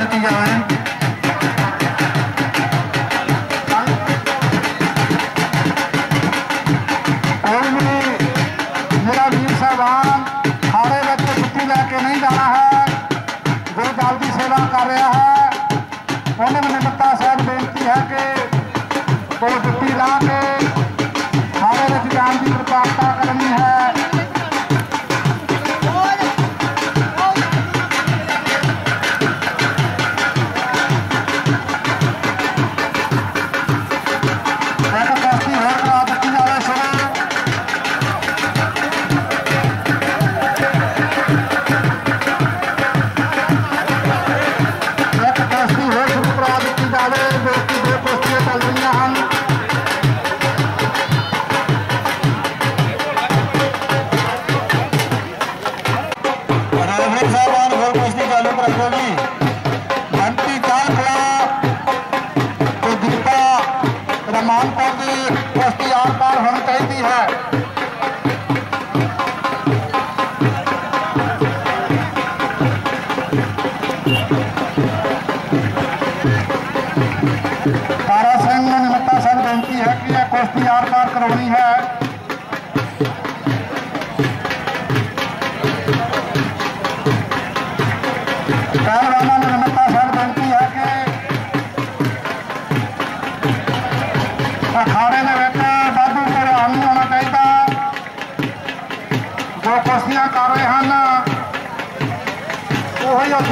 Looking going. तो साहब और कुश्ती चालू कर दो जी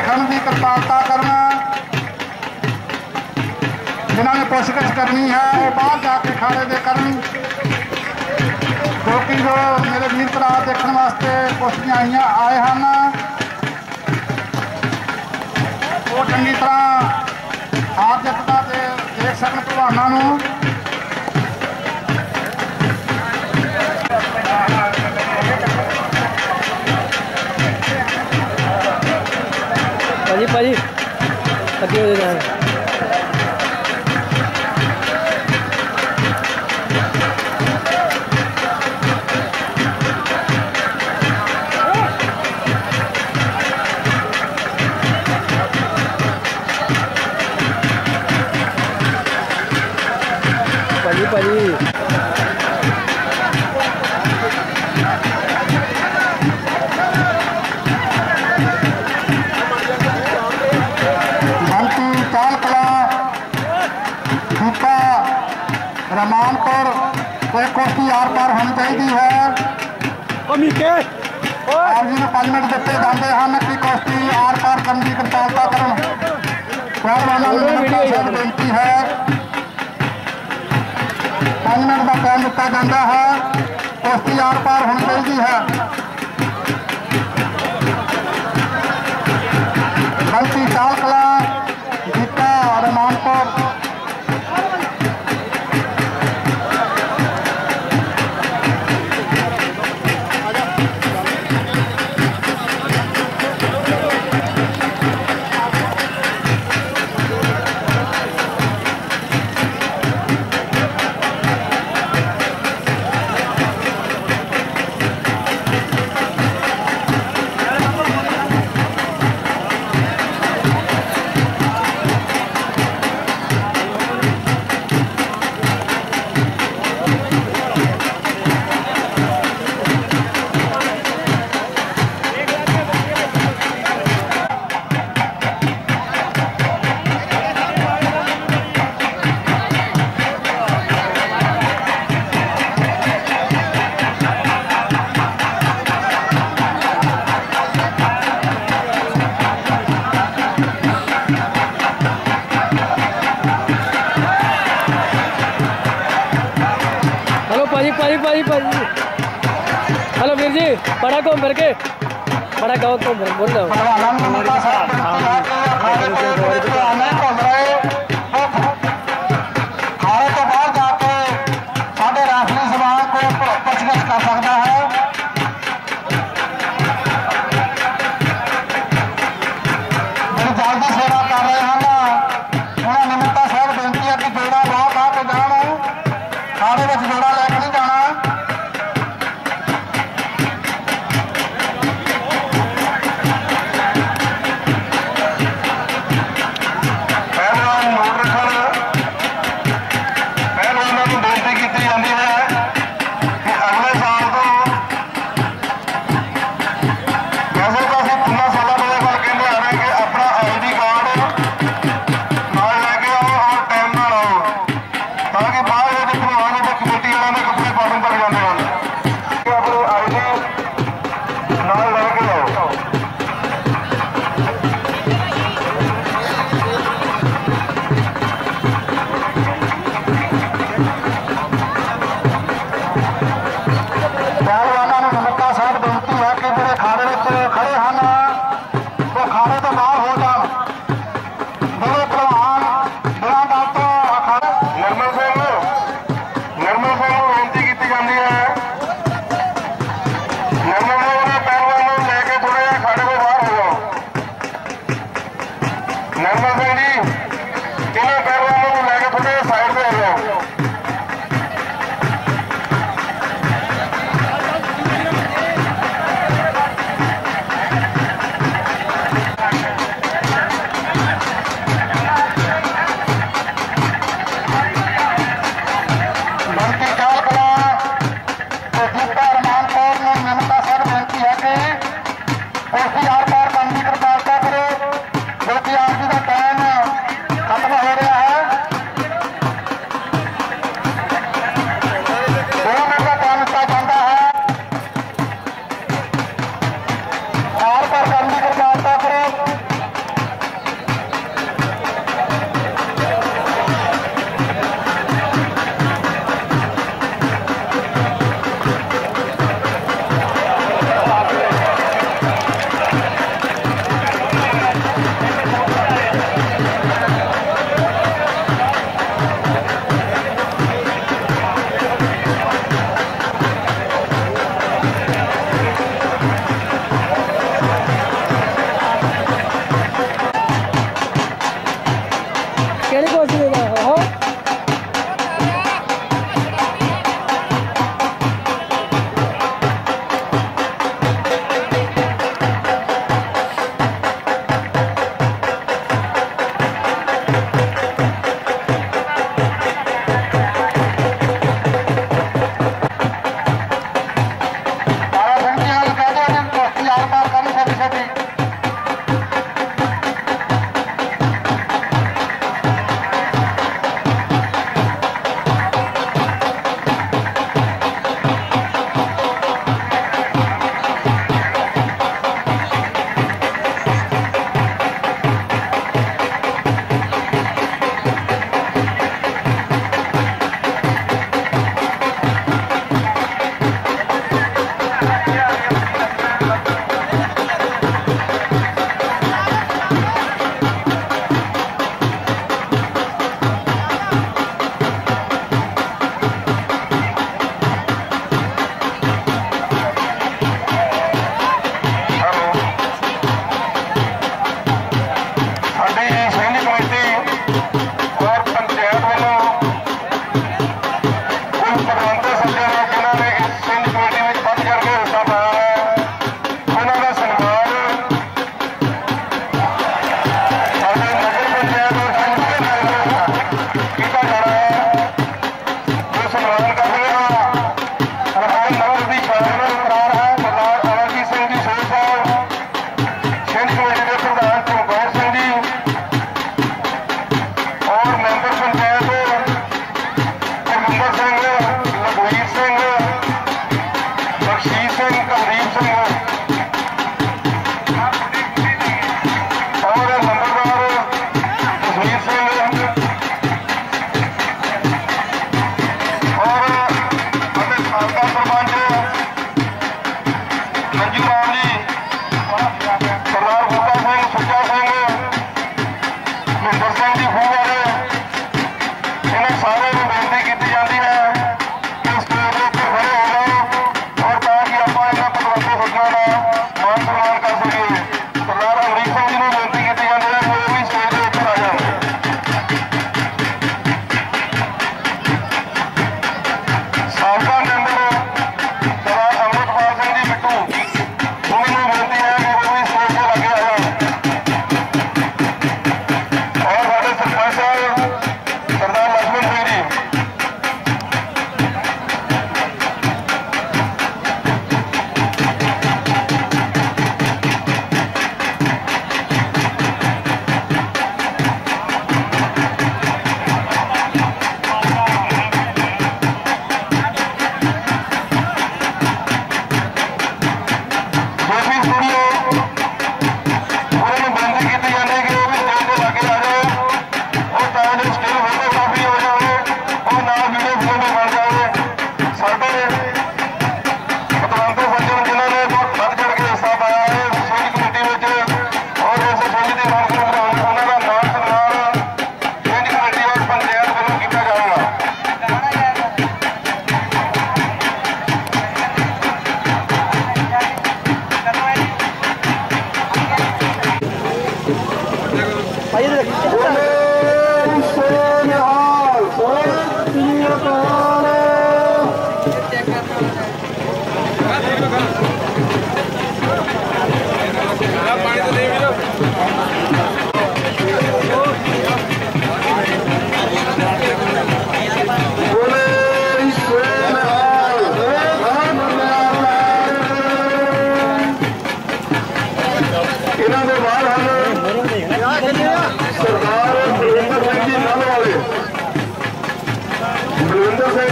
ਖੜਨ ਦੀ ਕਿਰਪਾਲਤਾ ਕਰਨਾ। ਜਿਨ੍ਹਾਂ ਨੇ ਪੁੱਛਗਿੱਛ ਕਰਨੀ ਹੈ ਉਹ ਬਾਹਰ ਜਾ ਕੇ ਖਾੜੇ ਦੇ ਕਰਨ। ਜੋ ਜੋ ਮੇਰੇ ਵੀਰ ਭਰਾ ਦੇਖਣ ਵਾਸਤੇ ਕੁਸ਼ਤੀਆਂ ਆਈਆਂ, ਆਏ ਹਨ। ਉਹ ਚੰਗੀ ਤਰ੍ਹਾਂ ਹਾਰ ਜਿੱਤ ਤੇ ਦੇਖ ਸਕਣ ਭਲਵਾਨਾਂ ਨੂੰ। भाजी भाजी ਇਹ ਕੁਸ਼ਤੀ ਆਰ ਪਾਰ ਹੋਣੀ ਚਾਹੀਦੀ ਹੈ ਓ ਮੀਕੇ ਆਪ ਜੀ ਨੂੰ 5 ਮਿੰਟ ਦਿੱਤੇ ਜਾਂਦੇ ਹਨ ਕਿ ਕੁਸ਼ਤੀ ਆਰ ਪਾਰ ਕਰਨ ਦੀ ਕਿਰਪਾਲਤਾ ਕਰਨ ਪਹਿਲਵਾਨਾਂ ਨੂੰ ਨਿਮਰਤਾ ਸਿੰਘ ਬੇਨਤੀ ਹੈ 5 ਮਿੰਟ ਦਾ ਟਾਈਮ ਦਿੱਤਾ ਜਾਂਦਾ ਹੈ ਕੁਸ਼ਤੀ ਆਰ ਪਾਰ ਹੋਣੀ ਚਾਹੀਦੀ ਹੈ ਬੰਟੀ ਚਾਲ ਕਲਾ ਦੀਪਾ ਰਮਾਨਪੁਰ पाजी हेलो वीर जी बड़ा कौन भर के? बड़ा गाँव कौन भर बोल रहे हूँ।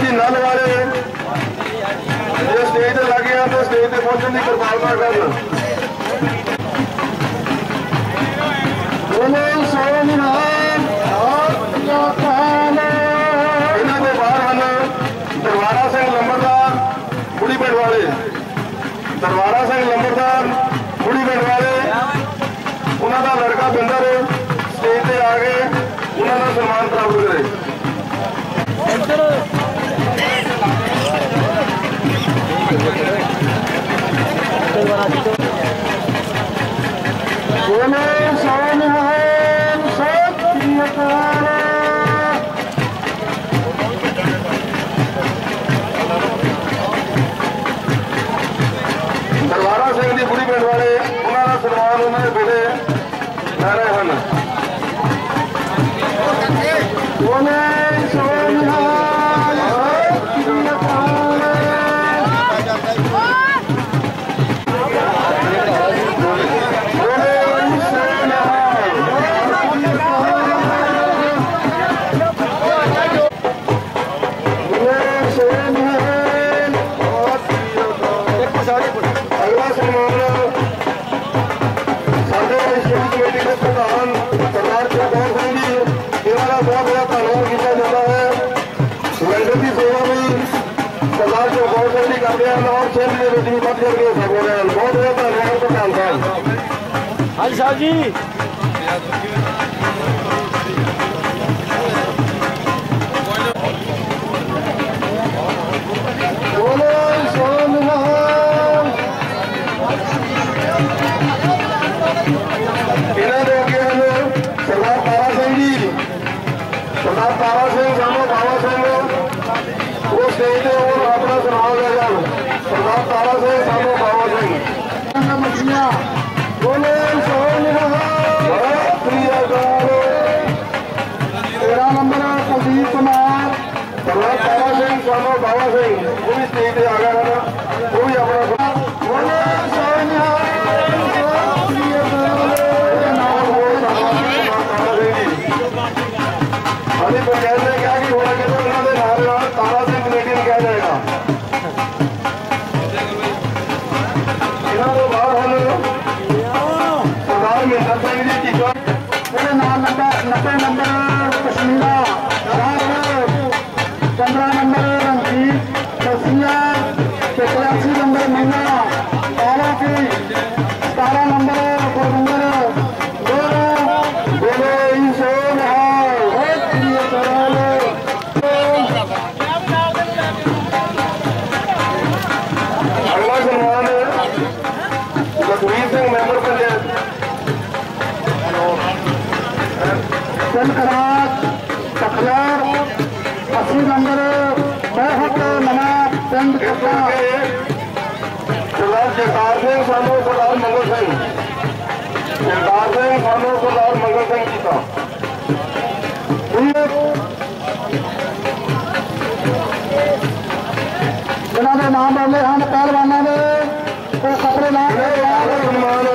ਬਲਵਿੰਦਰ ਸਿੰਘ ਜੀ ਨਲ ਵਾਲੇ ਜੇ ਸਟੇਜ ਤੇ ਲੱਗੇ ਆ ਤਾਂ ਸਟੇਜ ਤੇ ਪਹੁੰਚਣ ਦੀ ਕਿਰਪਾਲਤਾ ਕਰਨ ਬੋਲੇ Hello. Hadi savcı. Ajit Kumar Prahlad बाबा सिंह स्वामी बाबा सिंह वो भी स्टेज पे आ गया ना वो भी अपना अभी तारा सिंह जाएगा सरदार की नाम नंबर नब्बे नंबर ਦਿਨਕਰਾਜ ਤਕਲਾਰ ਅਸੀਂ ਨੰਬਰ ਬਹੁਤ ਨਵਾਂ ਪਿੰਡ ਖੱਟਾ। ਸਰਦਾਰ ਜਗਤਾਰ ਸਿੰਘ ਸਾਨੂੰ ਸਰਦਾਰ ਮੰਗਲ ਸਿੰਘ। ਸਰਦਾਰ ਸਿੰਘ ਸਾਨੂੰ ਸਰਦਾਰ ਮੰਗਲ ਸਿੰਘ ਕੀਤਾ ਜਿਨ੍ਹਾਂ ਦੇ ਨਾਮ ਬੋਲੇ ਹਨ ਪਹਿਲਵਾਨਾਂ ਦੇ ਉਹ ਖਬਰੇ ਨਾਮ ਦੇ ਸਨਮਾਨ